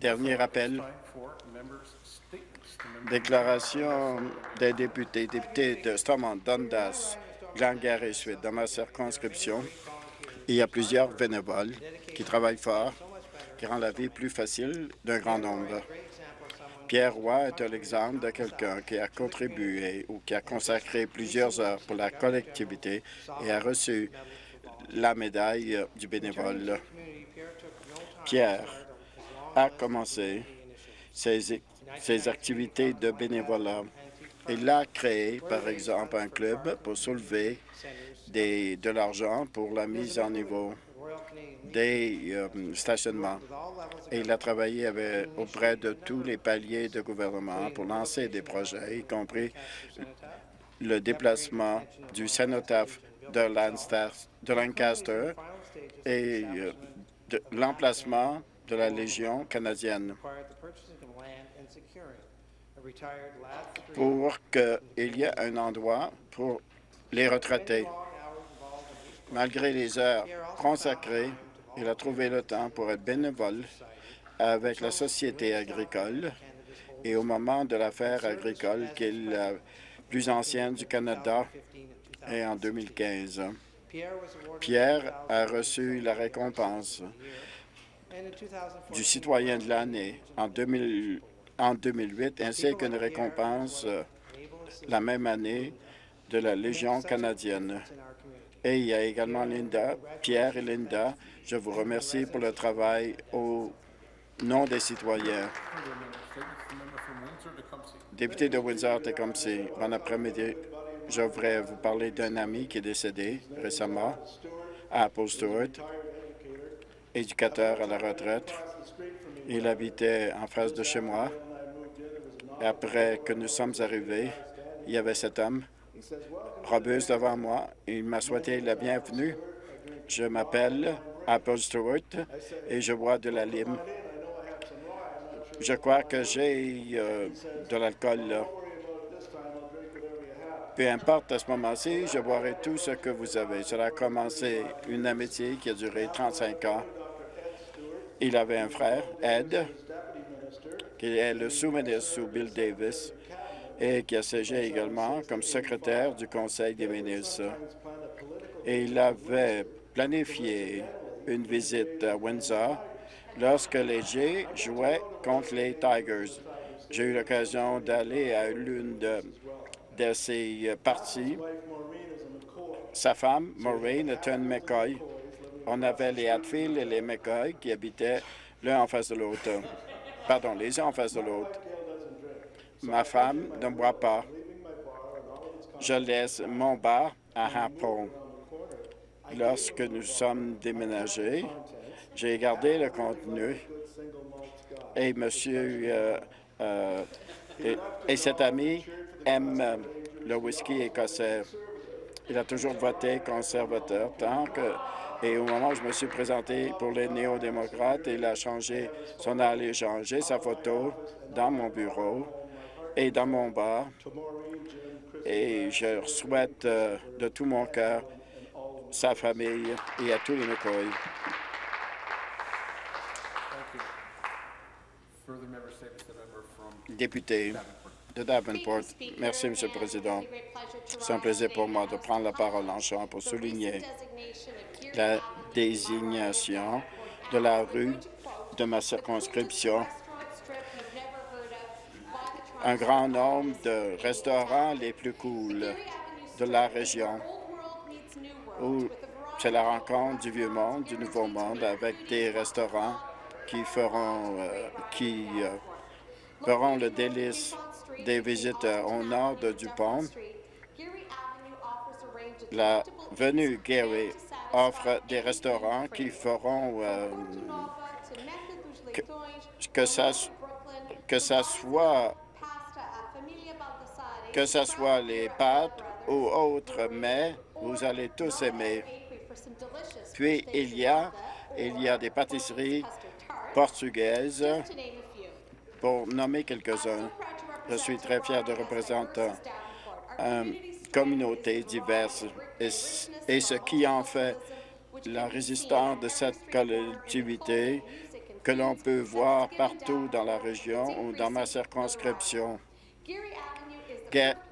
Dernier appel. Déclaration des députés. Député de Stormont, Dundas, Glengarry Suite. Dans ma circonscription, il y a plusieurs bénévoles qui travaillent fort, qui rendent la vie plus facile d'un grand nombre. Pierre Roy est l'exemple de quelqu'un qui a contribué ou qui a consacré plusieurs heures pour la collectivité et a reçu la médaille du bénévole. Pierre a commencé ses, activités de bénévolat. Il a créé, par exemple, un club pour soulever des, de l'argent pour la mise en niveau des euh, stationnements. Et il a travaillé auprès de tous les paliers de gouvernement pour lancer des projets, y compris le déplacement du cénotaphe de, de Lancaster et euh, l'emplacement de la Légion canadienne pour qu'il y ait un endroit pour les retraités. Malgré les heures consacrées, il a trouvé le temps pour être bénévole avec la Société agricole et au moment de l'affaire agricole qui est la plus ancienne du Canada et en 2015. Pierre a reçu la récompense du citoyen de l'année en, 2008, ainsi qu'une récompense euh, la même année de la Légion canadienne. Et il y a également Linda, Pierre et Linda. Je vous remercie pour le travail au nom des citoyens. Député de Windsor-Tecumseh, bon après-midi. Je voudrais vous parler d'un ami qui est décédé récemment à Apple Stewart éducateur à la retraite. Il habitait en face de chez moi. Après que nous sommes arrivés, il y avait cet homme, robuste devant moi. Il m'a souhaité la bienvenue. Je m'appelle Apple Stewart et je bois de la lime. Je crois que j'ai euh, de l'alcool là. Peu importe, à ce moment-ci, je boirai tout ce que vous avez. Cela a commencé une amitié qui a duré 35 ans. Il avait un frère, Ed, qui est le sous-ministre sous Bill Davis et qui a siégé également comme secrétaire du Conseil des ministres. Et il avait planifié une visite à Windsor lorsque les Jays jouaient contre les Tigers. J'ai eu l'occasion d'aller à l'une de, de, ces parties. Sa femme, Maureen, est une McCoy. On avait les Hatfield et les McCoy qui habitaient l'un en face de l'autre. Pardon, les uns en face de l'autre. Ma femme ne boit pas. Je laisse mon bar à Hampton. Lorsque nous sommes déménagés, j'ai gardé le contenu et euh, euh, et, cet ami aime le whisky écossais. Il a toujours voté conservateur tant que et au moment où je me suis présenté pour les néo-démocrates, il a changé son allégeance. J'ai sa photo dans mon bureau et dans mon bar. Et je souhaite euh, de tout mon cœur sa famille et à tous les McCoy. Député de Davenport. Merci, M. le Président. C'est un plaisir pour moi de prendre la parole en chant pour souligner la désignation de la rue de ma circonscription. Un grand nombre de restaurants les plus cool de la région où c'est la rencontre du vieux monde, du nouveau monde, avec des restaurants qui feront, euh, qui, euh, feront le délice des visiteurs au nord de Dupont. La venue Gary offre des restaurants qui feront euh, que, ça, que ça soit que ce soit les pâtes ou autres mets, vous allez tous aimer. Puis il y a, il y a des pâtisseries portugaises, pour nommer quelques-uns. Je suis très fier de représenter une communauté diverse. et, ce qui en fait la résistance de cette collectivité que l'on peut voir partout dans la région ou dans ma circonscription.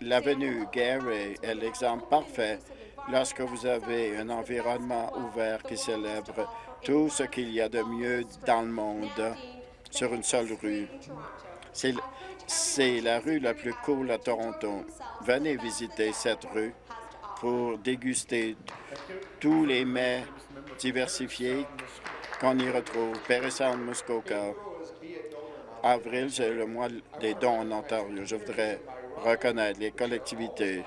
L'avenue Gary est l'exemple parfait lorsque vous avez un environnement ouvert qui célèbre tout ce qu'il y a de mieux dans le monde sur une seule rue. C'est la rue la plus cool à Toronto. Venez visiter cette rue pour déguster tous les mets diversifiés qu'on y retrouve. Sound, Muskoka. Avril, c'est le mois des dons en Ontario. Je voudrais reconnaître les collectivités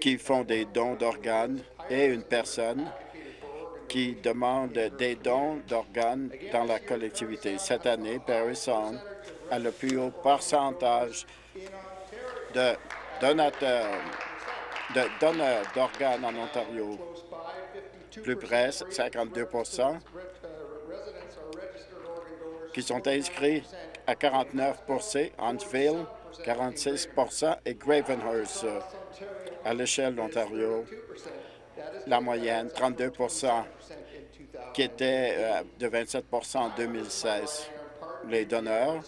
qui font des dons d'organes et une personne qui demande des dons d'organes dans la collectivité. Cette année, Paris Sound a le plus haut pourcentage de donateurs de donneurs d'organes en Ontario. Plus près, 52% qui sont inscrits à 49% Huntsville, 46% et Gravenhurst. À l'échelle d'Ontario, la moyenne, 32% qui était euh, de 27% en 2016. Les donneurs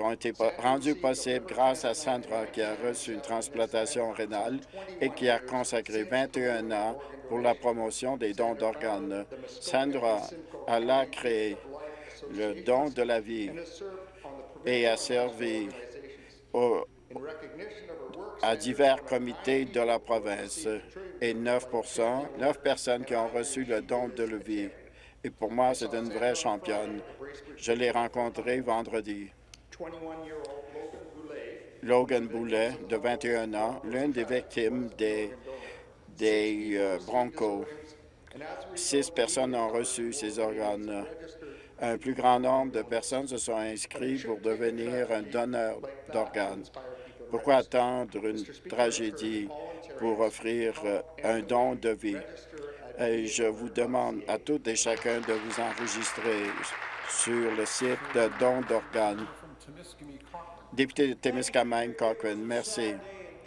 ont été rendus possibles grâce à Sandra qui a reçu une transplantation rénale et qui a consacré 21 ans pour la promotion des dons d'organes. Sandra a créé le don de la vie et a servi à divers comités de la province et 9% 9 personnes qui ont reçu le don de la vie. Et pour moi, c'est une vraie championne. Je l'ai rencontrée vendredi. Logan Boulet, de 21 ans, l'une des victimes des, des euh, Broncos. Six personnes ont reçu ces organes. Un plus grand nombre de personnes se sont inscrites pour devenir un donneur d'organes. Pourquoi attendre une tragédie pour offrir euh, un don de vie? Et je vous demande à toutes et chacun de vous enregistrer sur le site de don d'organes. Député de Témiscamingue, Cochrane, merci.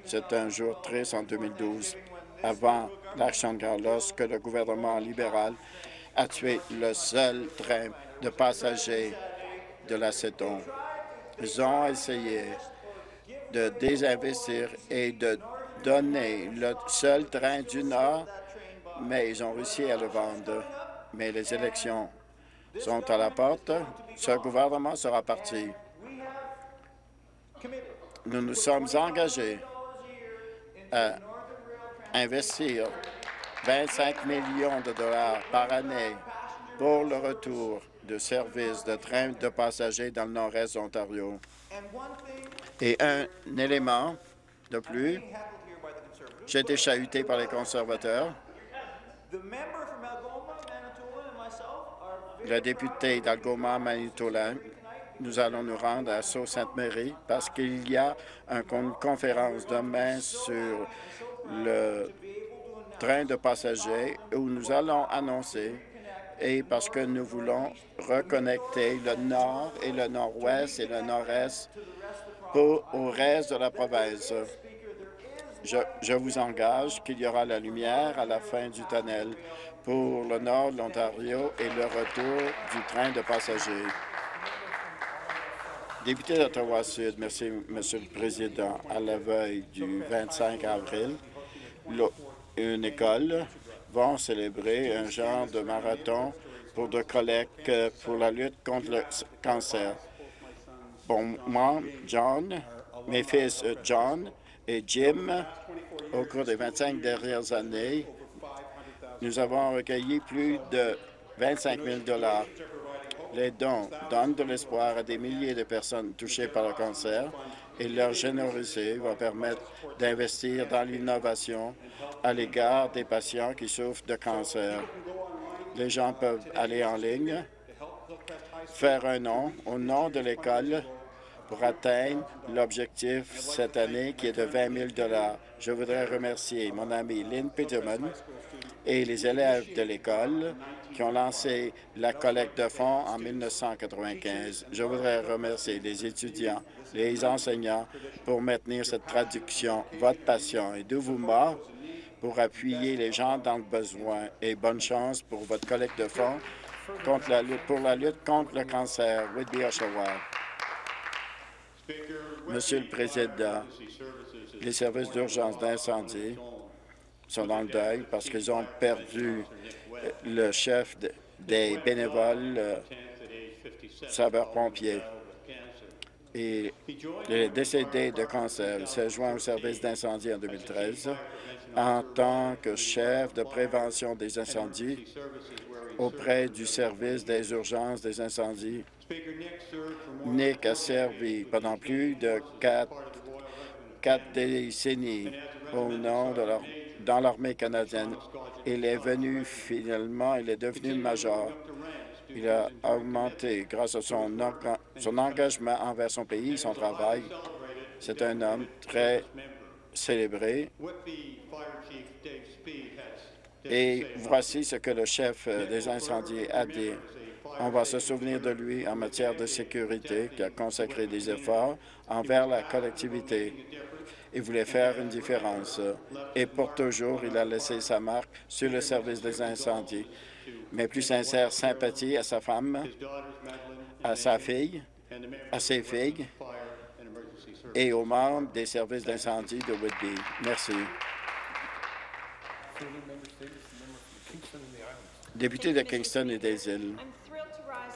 C'est un jour triste en 2012, avant l'action de lorsque le gouvernement libéral a tué le seul train de passagers de l'acéton. Ils ont essayé de désinvestir et de donner le seul train du Nord, mais ils ont réussi à le vendre. Mais les élections sont à la porte. Ce gouvernement sera parti. Nous nous sommes engagés à investir 25 millions de dollars par année pour le retour de services de trains de passagers dans le nord-est de l'Ontario. Et un élément de plus, j'ai été chahuté par les conservateurs. Le député d'Algoma, Manitoulin, nous allons nous rendre à Sault-Sainte-Marie parce qu'il y a une conférence demain sur le train de passagers où nous allons annoncer et parce que nous voulons reconnecter le nord et le nord-ouest et le nord-est au reste de la province. Je, je vous engage qu'il y aura la lumière à la fin du tunnel pour le nord de l'Ontario et le retour du train de passagers. Député d'Ottawa-Sud, merci, Monsieur le Président. À la veille du 25 avril, une école va célébrer un genre de marathon pour de collecte pour la lutte contre le cancer. Pour moi, John, mes fils euh, John et Jim, au cours des 25 dernières années, nous avons recueilli plus de 25 000 les dons donnent de l'espoir à des milliers de personnes touchées par le cancer et leur générosité va permettre d'investir dans l'innovation à l'égard des patients qui souffrent de cancer. Les gens peuvent aller en ligne, faire un nom au nom de l'école pour atteindre l'objectif cette année qui est de 20 000 Je voudrais remercier mon ami Lynn Peterman et les élèves de l'école qui ont lancé la collecte de fonds en 1995. Je voudrais remercier les étudiants, les enseignants pour maintenir cette traduction, votre passion et dévouement pour appuyer les gens dans le besoin. Et bonne chance pour votre collecte de fonds contre la lutte, pour la lutte contre le cancer, Whitby Oshawa. Monsieur le Président, les services d'urgence d'incendie sont dans le deuil parce qu'ils ont perdu le chef des bénévoles euh, saveurs-pompiers. Et il est décédé de cancer. Il s'est joint au service d'incendie en 2013 en tant que chef de prévention des incendies auprès du service des urgences des incendies. Nick a servi pendant plus de quatre, quatre décennies au nom de leur, dans l'armée canadienne. Il est venu finalement, il est devenu major. Il a augmenté grâce à son, engagement envers son pays, son travail. C'est un homme très célébré. Et voici ce que le chef des incendies a dit. On va se souvenir de lui en matière de sécurité, qui a consacré des efforts envers la collectivité. Il voulait faire une différence. Et pour toujours, il a laissé sa marque sur le service des incendies. Mes plus sincères sympathies à sa femme, à sa fille, à ses filles et aux membres des services d'incendie de Whitby. Merci. Député de Kingston et des îles,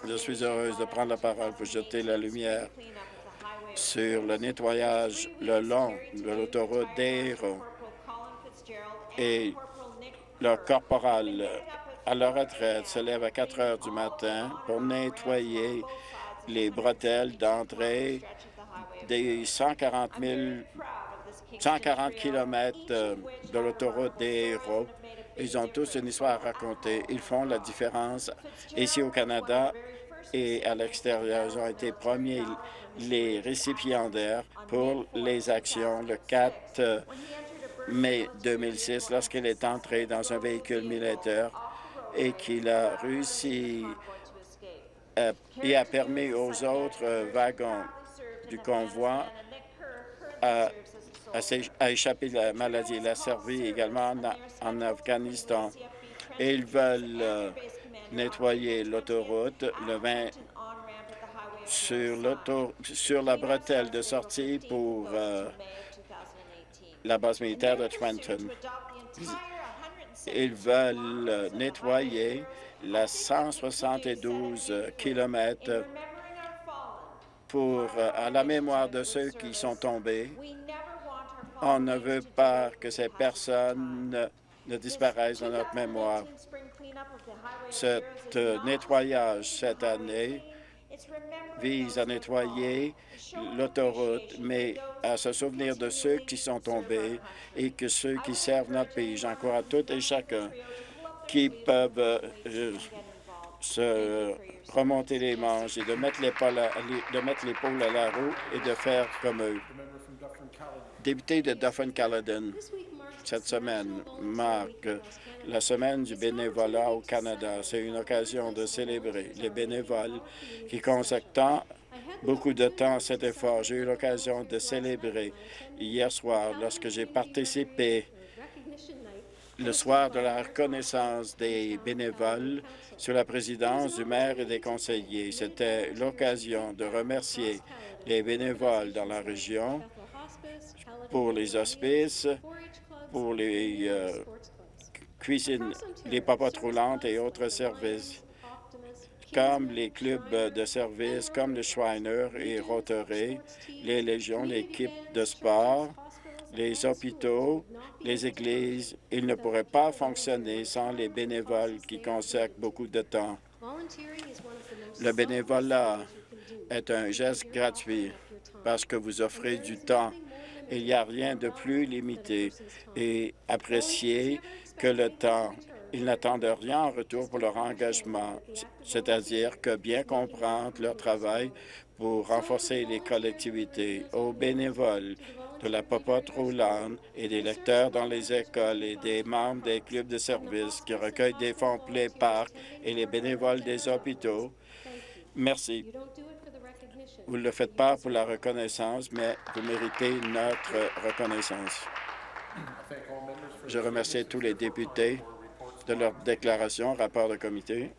je suis heureuse de prendre la parole pour jeter la lumière sur le nettoyage le long de l'autoroute d'Aéro et le corporal à la retraite se lève à 4 heures du matin pour nettoyer les bretelles d'entrée des 140 140 km de l'autoroute des héros. Ils ont tous une histoire à raconter. Ils font la différence ici au Canada et à l'extérieur. Ils ont été premiers les récipiendaires pour les actions le 4 mai 2006 lorsqu'il est entré dans un véhicule militaire et qu'il a réussi euh, et a permis aux autres wagons du convoi à, échapper à la maladie. Il a servi également en, Afghanistan. Et ils veulent euh, nettoyer l'autoroute le 20 sur, sur la bretelle de sortie pour euh, la base militaire de Trenton. Ils veulent nettoyer la 172 km pour, euh, à la mémoire de ceux qui sont tombés. On ne veut pas que ces personnes ne disparaissent de notre mémoire. Cet euh, nettoyage cette année vise à nettoyer l'autoroute, mais à se souvenir de ceux qui sont tombés et que ceux qui servent notre pays. J'encourage tout et chacun qui peuvent euh, se remonter les manches et de mettre l'épaule à, à la roue et de faire comme eux. Député de Dauphin-Caledon, cette semaine marque la semaine du bénévolat au Canada. C'est une occasion de célébrer les bénévoles qui consacrent beaucoup de temps à cet effort. J'ai eu l'occasion de célébrer hier soir lorsque j'ai participé le soir de la reconnaissance des bénévoles sur la présidence du maire et des conseillers. C'était l'occasion de remercier les bénévoles dans la région pour les hospices, pour les euh, cuisines, les papotes roulantes et autres services, comme les clubs de services, comme le Schreiner et Rotary, les légions, l'équipe de sport, les hôpitaux, les églises, ils ne pourraient pas fonctionner sans les bénévoles qui consacrent beaucoup de temps. Le bénévolat est un geste gratuit parce que vous offrez du temps. Il n'y a rien de plus limité et apprécié que le temps. Ils n'attendent rien en retour pour leur engagement, c'est-à-dire que bien comprendre leur travail pour renforcer les collectivités. Aux bénévoles, de la popote roulante et des lecteurs dans les écoles et des membres des clubs de services qui recueillent des fonds pour les parcs et les bénévoles des hôpitaux. Merci. Vous ne le faites pas pour la reconnaissance, mais vous méritez notre reconnaissance. Je remercie tous les députés de leur déclaration, rapport de comité.